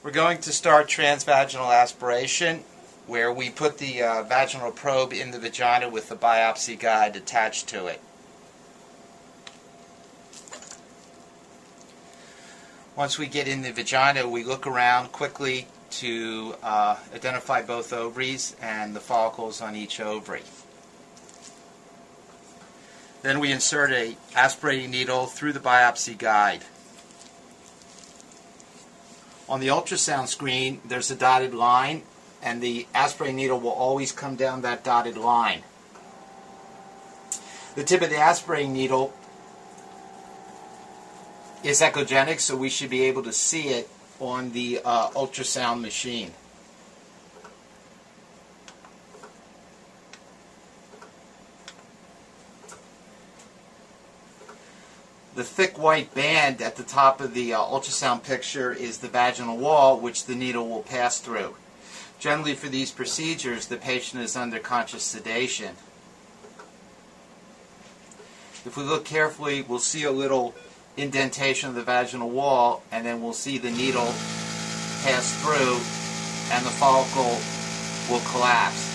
We're going to start transvaginal aspiration where we put the uh, vaginal probe in the vagina with the biopsy guide attached to it. Once we get in the vagina, we look around quickly to uh, identify both ovaries and the follicles on each ovary. Then we insert a aspirating needle through the biopsy guide. On the ultrasound screen, there's a dotted line, and the aspirating needle will always come down that dotted line. The tip of the aspirating needle is echogenic, so we should be able to see it on the uh, ultrasound machine. The thick white band at the top of the uh, ultrasound picture is the vaginal wall, which the needle will pass through. Generally, for these procedures, the patient is under conscious sedation. If we look carefully, we'll see a little indentation of the vaginal wall, and then we'll see the needle pass through, and the follicle will collapse.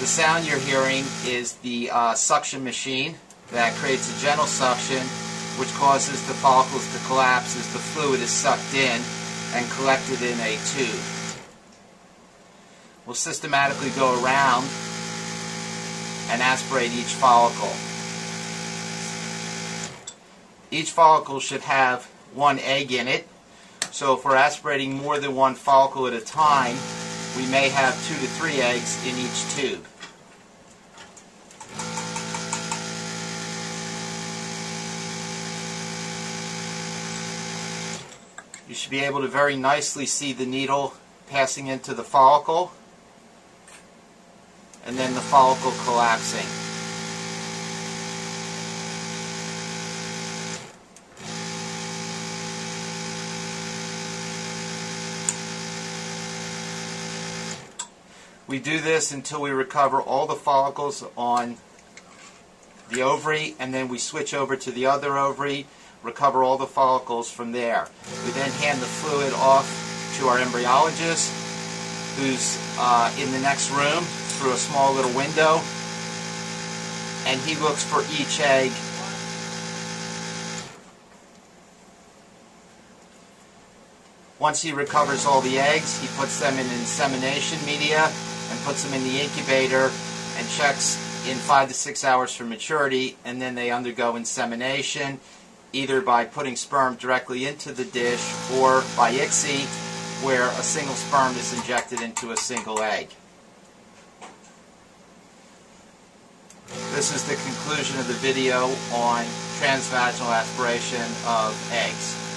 The sound you're hearing is the uh, suction machine that creates a gentle suction which causes the follicles to collapse as the fluid is sucked in and collected in a tube. We'll systematically go around and aspirate each follicle. Each follicle should have one egg in it, so if we're aspirating more than one follicle at a time, we may have two to three eggs in each tube. You should be able to very nicely see the needle passing into the follicle and then the follicle collapsing. We do this until we recover all the follicles on the ovary and then we switch over to the other ovary recover all the follicles from there. We then hand the fluid off to our embryologist, who's uh, in the next room through a small little window, and he looks for each egg. Once he recovers all the eggs, he puts them in insemination media and puts them in the incubator and checks in five to six hours for maturity, and then they undergo insemination either by putting sperm directly into the dish or by ICSI, where a single sperm is injected into a single egg. This is the conclusion of the video on transvaginal aspiration of eggs.